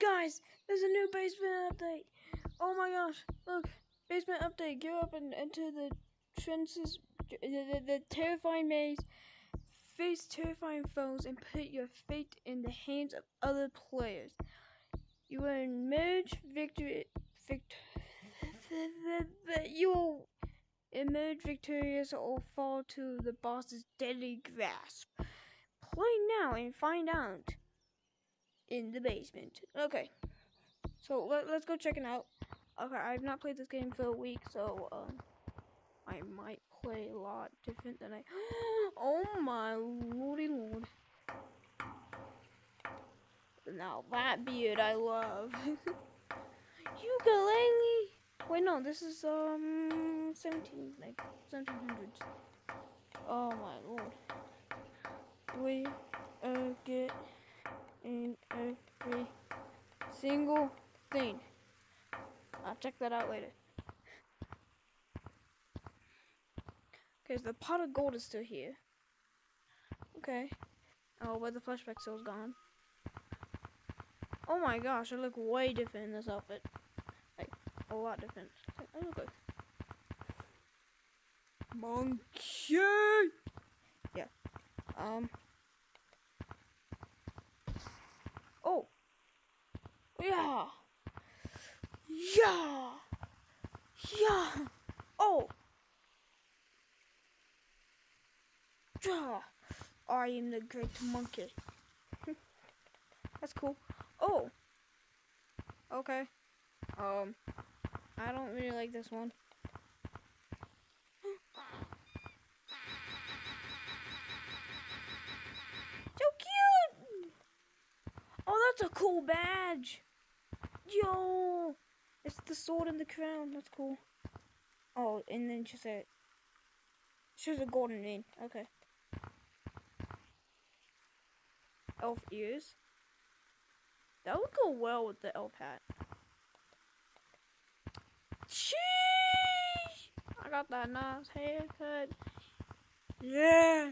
Guys, there's a new basement update. Oh my gosh, look, basement update. Get up and enter the trenches, the, the, the terrifying maze. Face terrifying foes and put your fate in the hands of other players. You will emerge victory. Victor, you will emerge victorious or fall to the boss's deadly grasp. Play now and find out in the basement. Okay, so let, us go check it out. Okay, I've not played this game for a week, so um, I might play a lot different than I. oh my lordy lord! Now that beard I love. Ukulele. Wait, no, this is um 17 like 1700s. Oh my lord. We uh, get in every single thing. I'll check that out later. Okay, so the pot of gold is still here. Okay. Oh, but the flashback cell's gone. Oh my gosh, I look way different in this outfit. Like, a lot different. I look like... Monkey! Yeah. Um... Oh. Yeah. Yeah. Yeah. Oh. Yeah. I am the great monkey. That's cool. Oh. Okay. Um. I don't really like this one. so cute! Oh, that's a cool badge. Yo, it's the sword and the crown. That's cool. Oh, and then she said, she's a golden name. Okay. Elf ears. That would go well with the elf hat. Sheesh! I got that nice haircut. Yeah.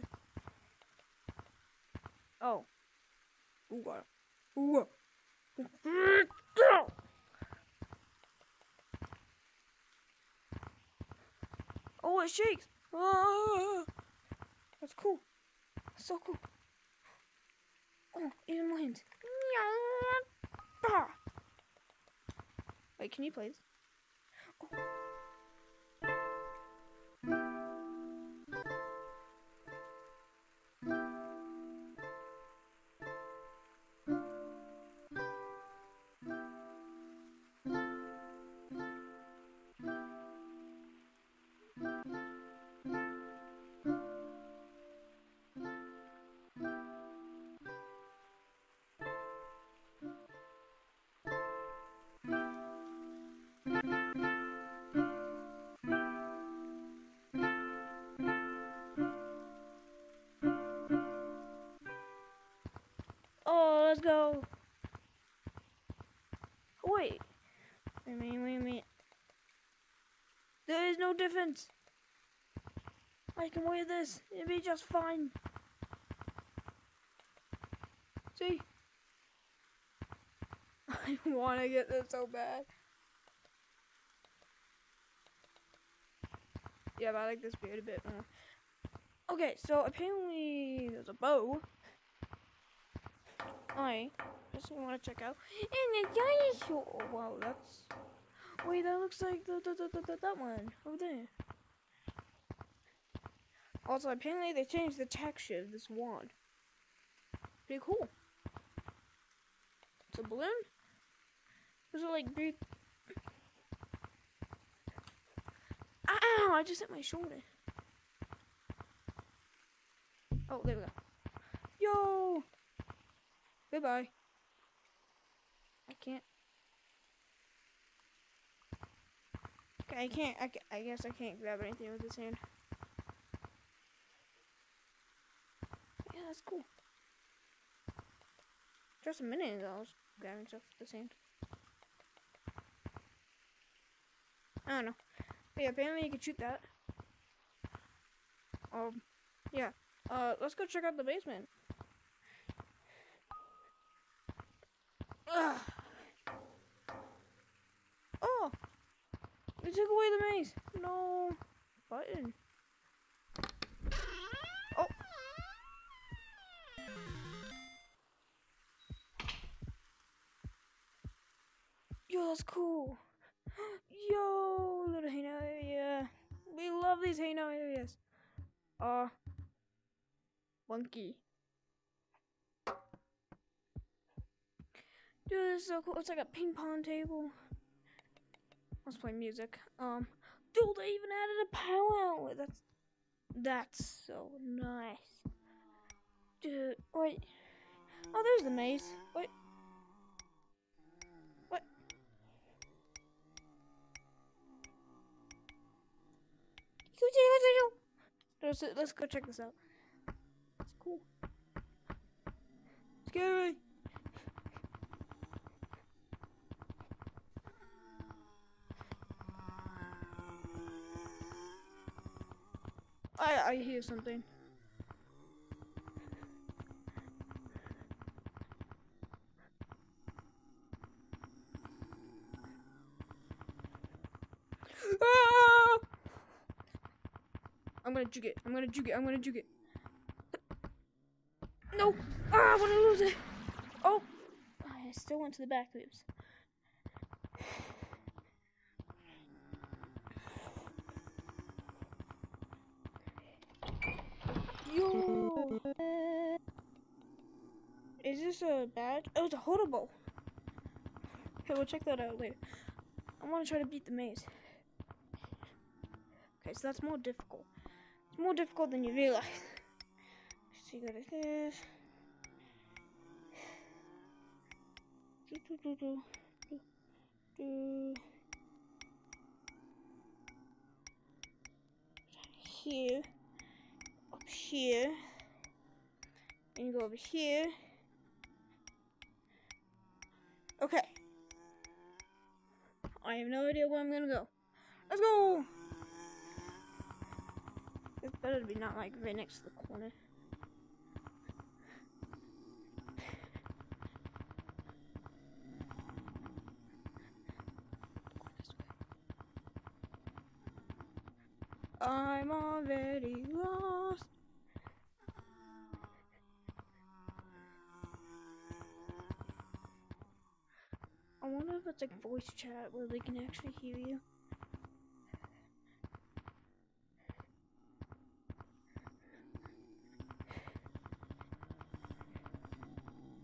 Oh. Ooh, uh, got it. Uh, Oh, it shakes. Ah, that's cool. That's so cool. Oh, even more hands. Wait, can you this? Oh. Go. Wait. Wait a minute, wait. There is no difference. I can wear this. It'll be just fine. See? I want to get this so bad. Yeah, but I like this beard a bit more. Okay, so apparently there's a bow. I just want to check out. And the dinosaur. Oh, wow, that's. Wait, that looks like the, the, the, the, that one over there. Also, apparently they changed the texture of this wand. Pretty cool. It's a balloon. Those are like big. Ow! I just hit my shoulder. Oh, there we go. Yo! Goodbye. I can't. Okay, I can't. I, I guess I can't grab anything with this hand. Yeah, that's cool. Just a minute ago, I was grabbing stuff with this hand. I don't know. But yeah, apparently you can shoot that. Um, yeah. Uh, let's go check out the basement. Ugh. Oh! They took away the maze. No button. Oh. Yo, that's cool. Yo, little hangout area. We love these hangout areas. Uh, monkey. Dude, this is so cool. It's like a ping pong table. Let's play music. Um, dude, they even added a power outlet. That's that's so nice. Dude, wait. Oh, there's the maze. Wait. What? Let's, let's go check this out. It's cool. Scary. I I hear something. Ah! I'm gonna juke it. I'm gonna juke it. I'm gonna juke it. No! Ah, I want to lose it. Oh! I still went to the back loops. Yo! Is this a badge? Oh, it's a holdable. Okay, we'll check that out later. I want to try to beat the maze. Okay, so that's more difficult. It's more difficult than you realize. So you go like this. Do, do, do, do, do. Here. Here. And go over here. Okay. I have no idea where I'm gonna go. Let's go! It's better to be not like right next to the corner. I'm already lost. I wonder if it's like voice chat where they can actually hear you.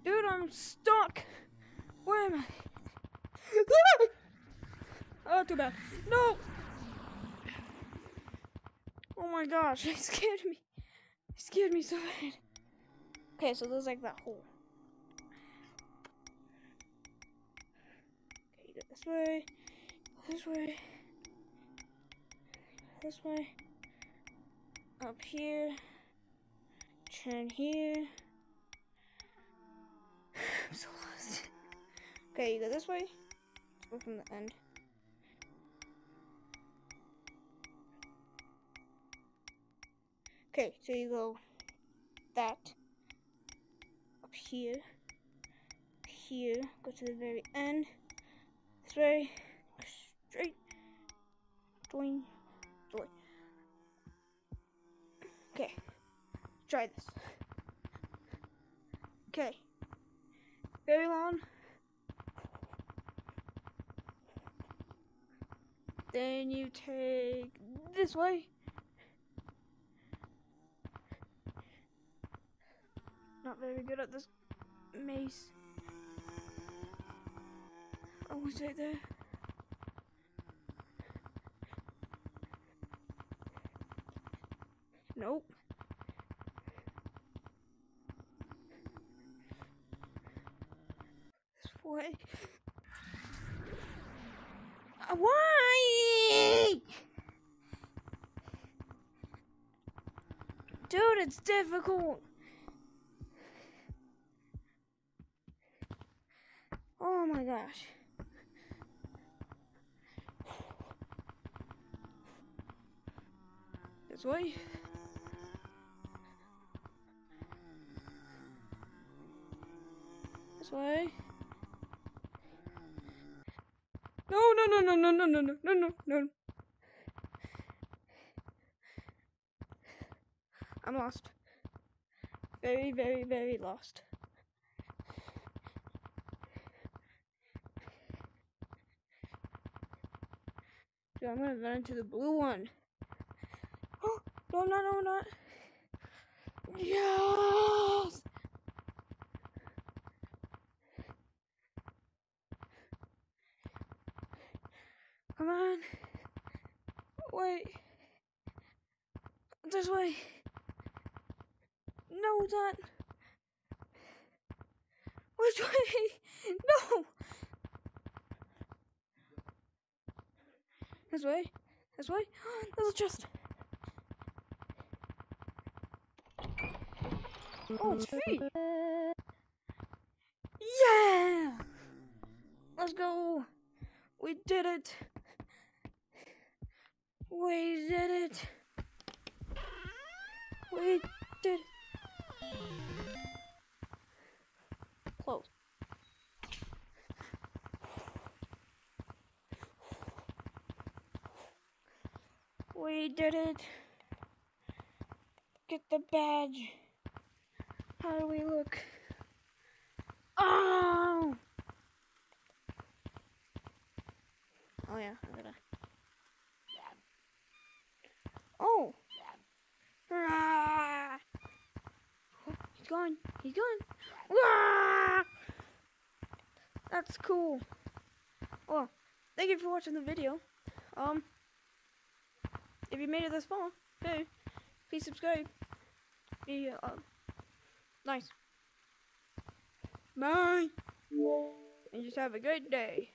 Dude, I'm stuck. Where am I? oh, too bad. No. Oh my gosh, it scared me. It scared me so bad. Okay, so there's like that hole. This way, this way, this way, up here, turn here. I'm so lost. Okay, you go this way. Go from the end. Okay, so you go that up here, here, go to the very end, way, straight, doing, doing. Okay, try this. Okay, very long. Then you take this way. Not very good at this maze. Oh, was it there? Nope. This way. Uh, Why? Dude, it's difficult. Oh my gosh. This way. This way. No, no, no, no, no, no, no, no, no, no, no. I'm lost. Very, very, very lost. Dude, I'm gonna run into the blue one. Oh, no, no, no, not. Yes! Come on. Wait. This way. No, that. Which way? No! This way? This way? There's a chest. Oh, it's mm-hmm. free. Yeah! Let's go. We did it. We did it. We did it. Close. We did it. Get the badge. How do we look? Oh! Oh yeah, I gotta. Oh! He's gone. He's gone. That's cool. Well, thank you for watching the video. Um, if you made it this far, hey, please subscribe. Be um, nice. Bye. And just have a good day.